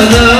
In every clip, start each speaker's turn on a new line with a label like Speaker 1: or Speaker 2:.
Speaker 1: love.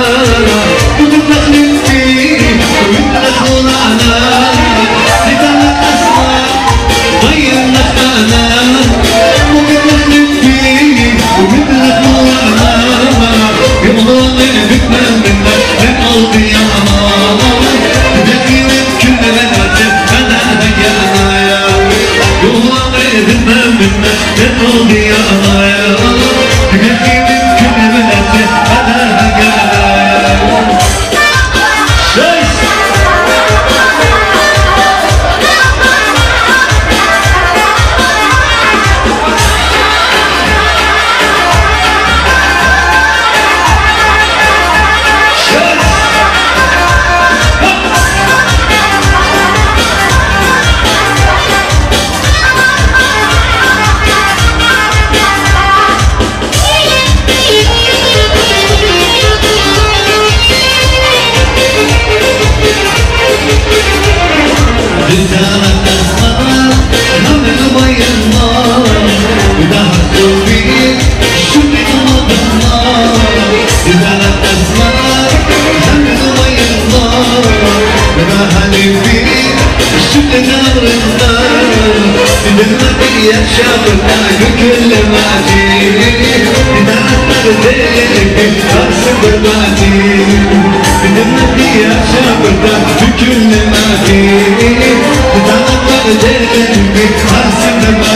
Speaker 1: لقلبي شاغل أنا كل ما اجيني نعترض لك غصب ما اجيني شاغل أنا كل ما اجيني نعترض لك غصب ما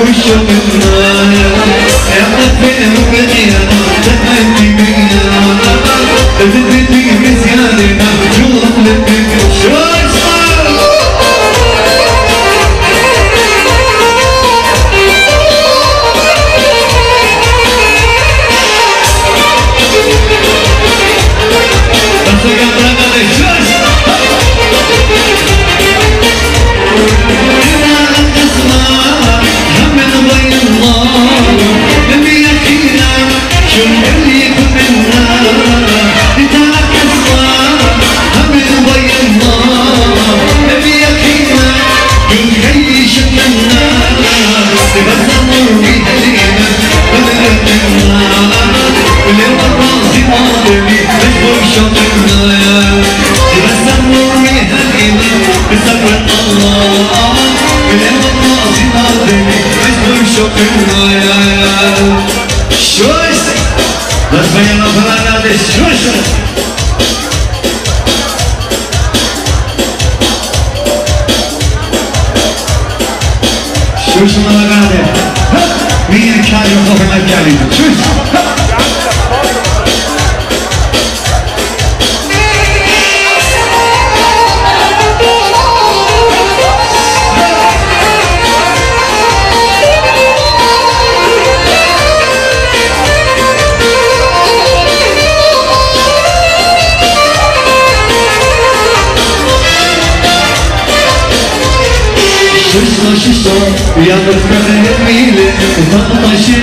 Speaker 1: puxa é nome, ela tem um Öğretmenin notuna geldi. Coşun. Coşunlara geldi. Bir hikaye yok. Hep geldi. Coşun.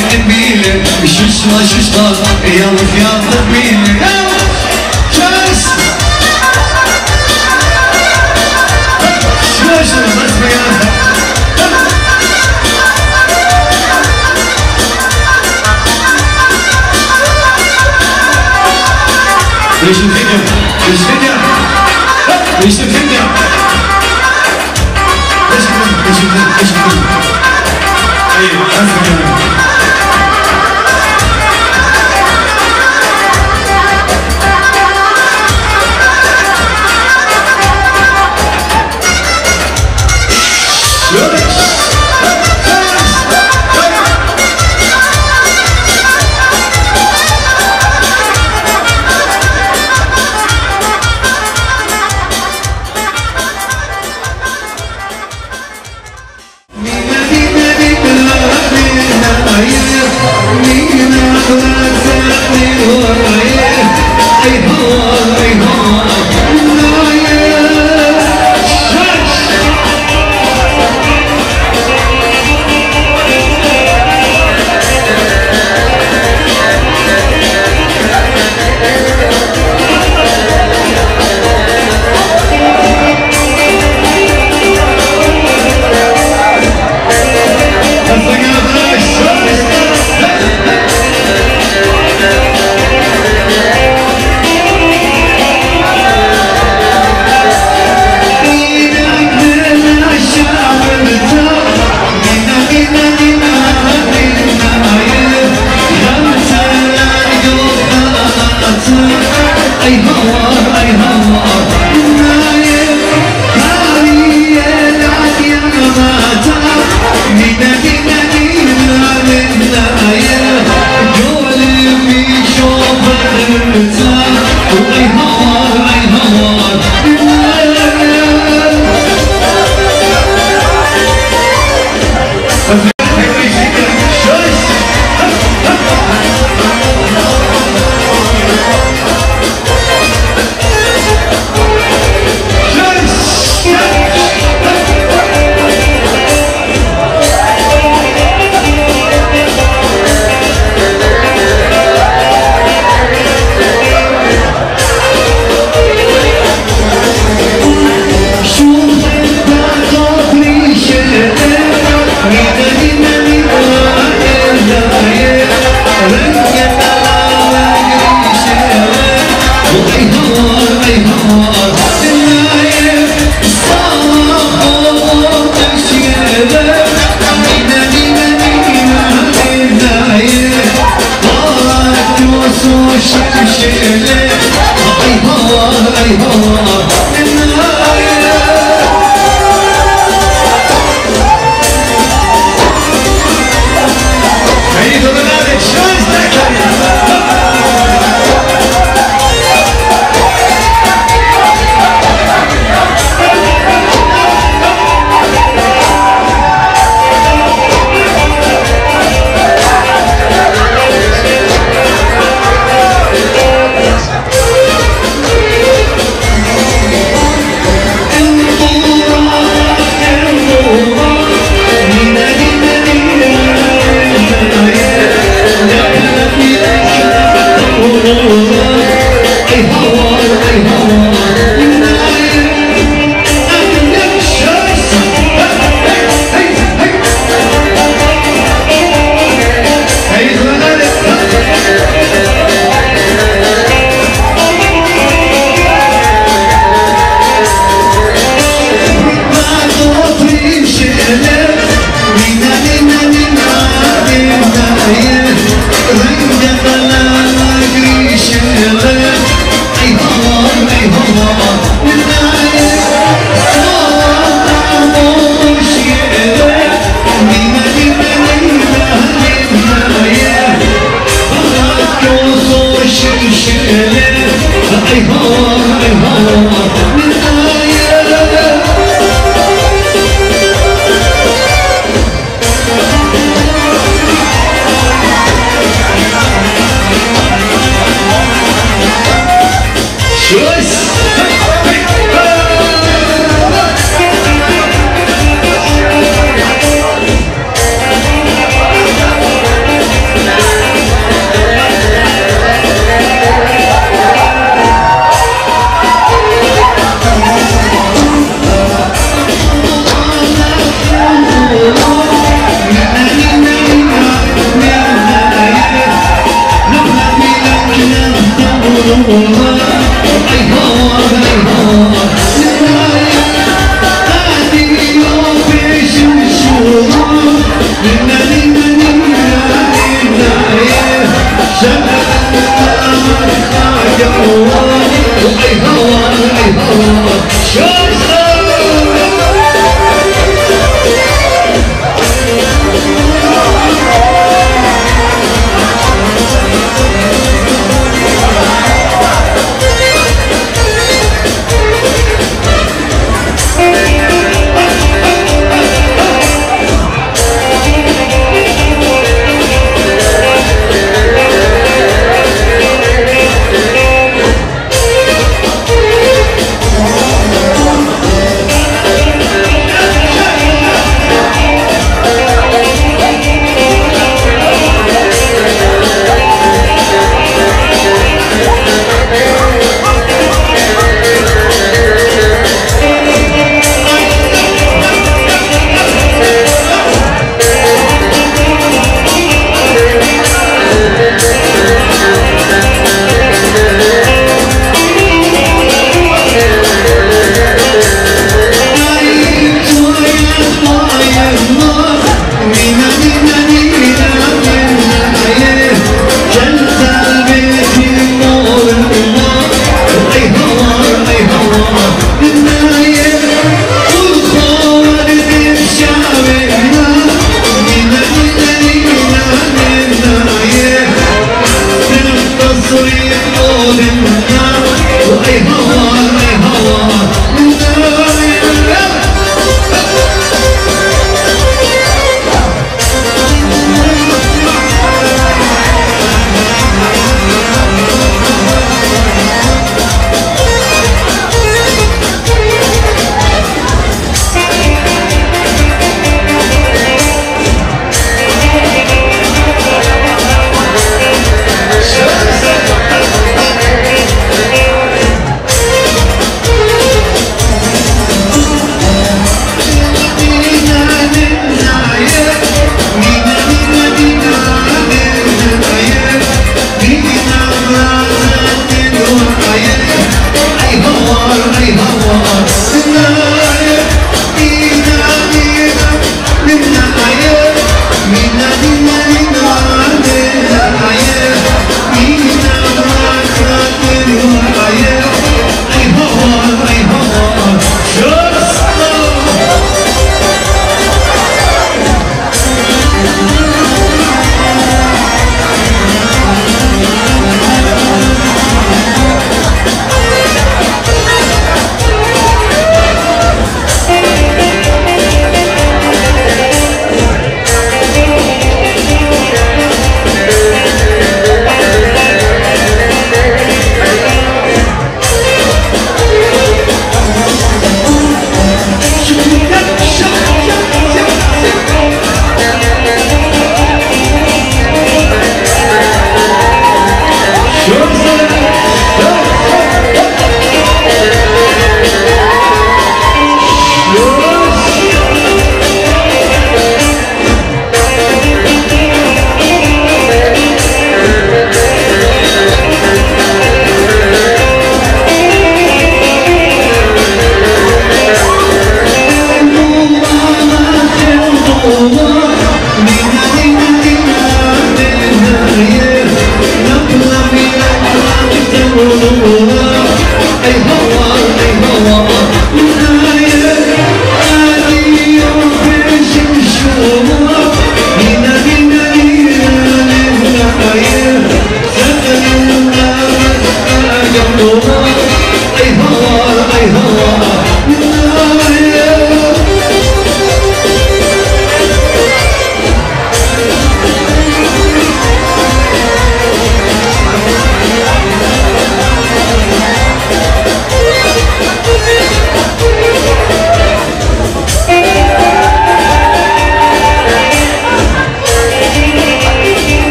Speaker 1: Yanıkta benim bile Şuşla şuşla Yanık yandı bile. Çöz Şuna şuna nasıl ya. Deixa o vídeo, deixa o vídeo, deixa o vídeo, deixa o vídeo, deixa o vídeo, deixa o vídeo. Aí,
Speaker 2: Chega, chega.